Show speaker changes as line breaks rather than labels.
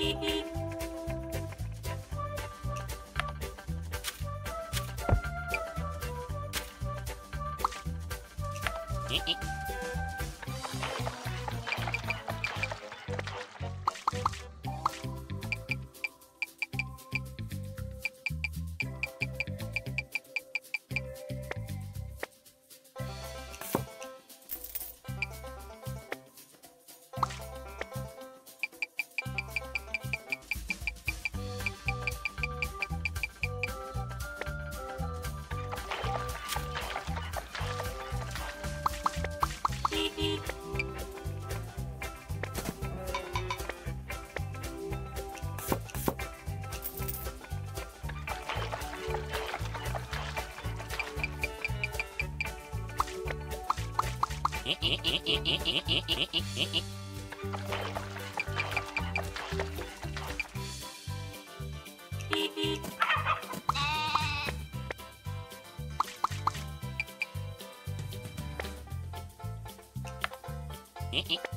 えっ
Hehehe